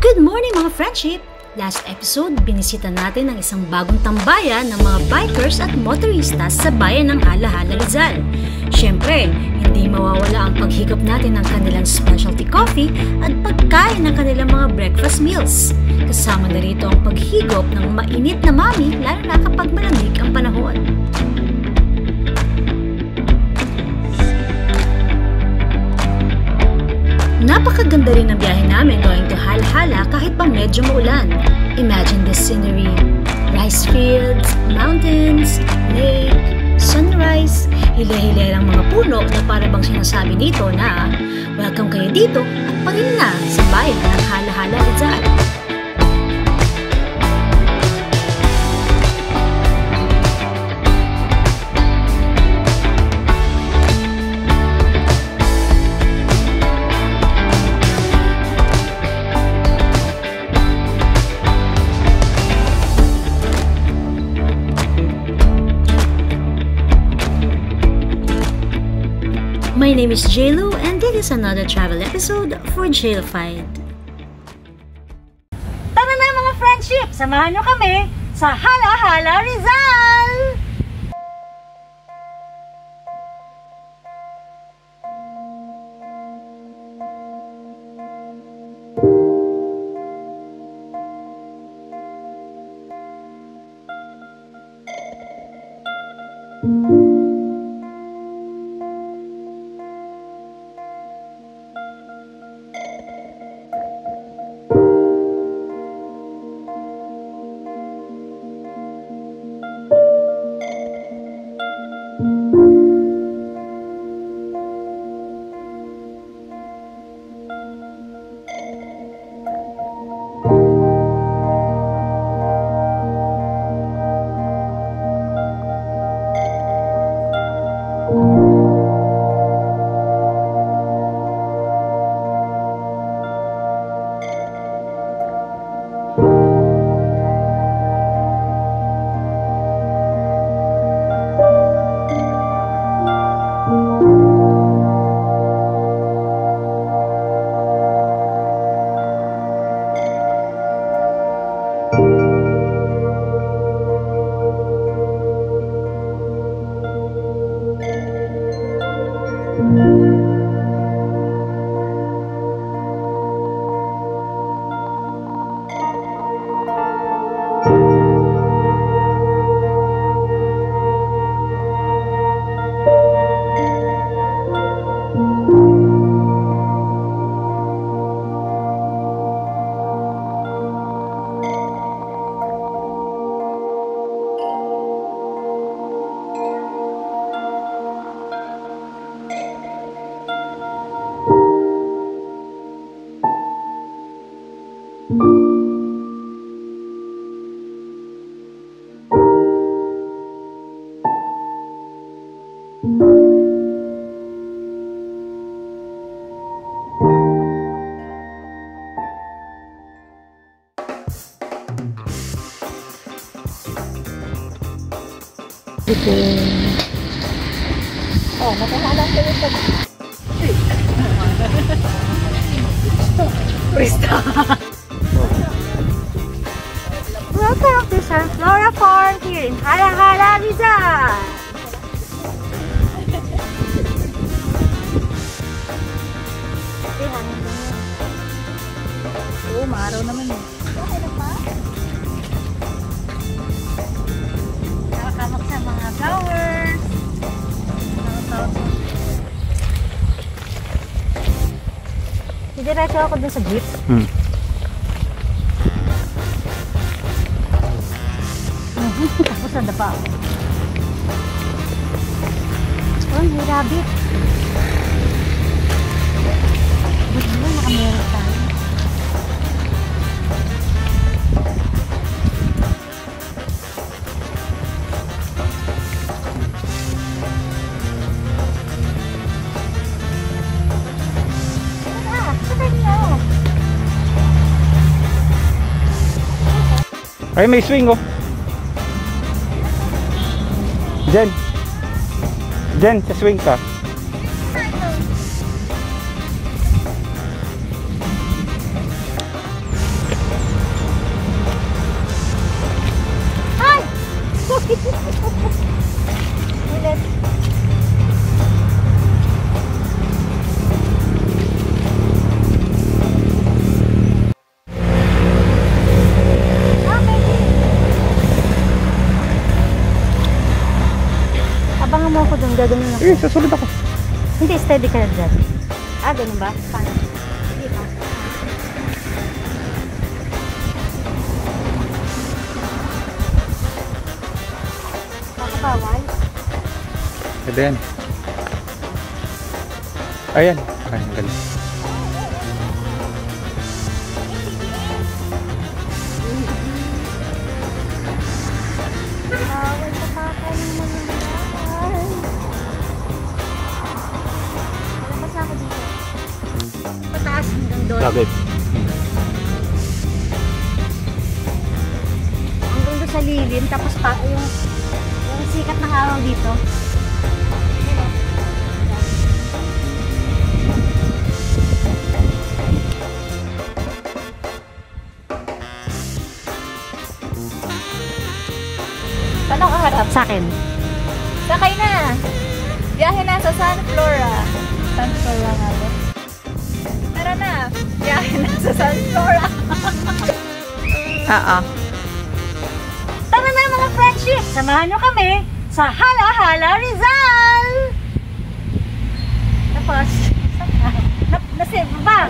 Good morning mga friendship! Last episode, binisita natin ang isang bagong tambayan ng mga bikers at motoristas sa bayan ng Halahala Rizal. Siyempre, hindi mawawala ang paghigop natin ng kanilang specialty coffee at pagkain ng kanilang mga breakfast meals. Kasama na rito ang paghigop ng mainit na mami lalo na kapag malamig ang panahon. Napakaganda rin ng biyahe namin going to Halhala kahit pa medyo maulan. Imagine the scenery. Rice fields, mountains, lake, sunrise, hile-hile mga puno na para bang sinasabi dito na welcome kayo dito at parin na sa bayan ng Halahala Rizal. My name is JLo and this is another travel episode for JLofied. Tara na mga friendship, samahan nyo kami sa Hala Hala Rizal! Oh, makahalang kayo pag... Prista! Welcome to Sunflora Farm here in Hala Didiretso ako dun sa jeep. Hmm. Tapos nanda pa ako. Oh, may rabbit. Ba't mo nakameron tayo? Ay, may swing oh. Jen. Jen, sa swing ka. Eh, sasunod ako. Hindi, steady ka lang dyan. Ah, ganun ba? Paano? Hindi ba? Nakabawal? Pwede yan. Ayan. Ay, ang doon. Bakit? Hanggang doon sa lilim. Tapos pa yung, yung sikat ng araw dito. Saan ako harap? Sa akin. Sakay na! Biyahe na sa San Flora. San Flora nga ba? San Flora. Oo. Tara na mga friendship! Samahan nyo kami sa Hala Hala Rizal! Tapos, na, nasave ba?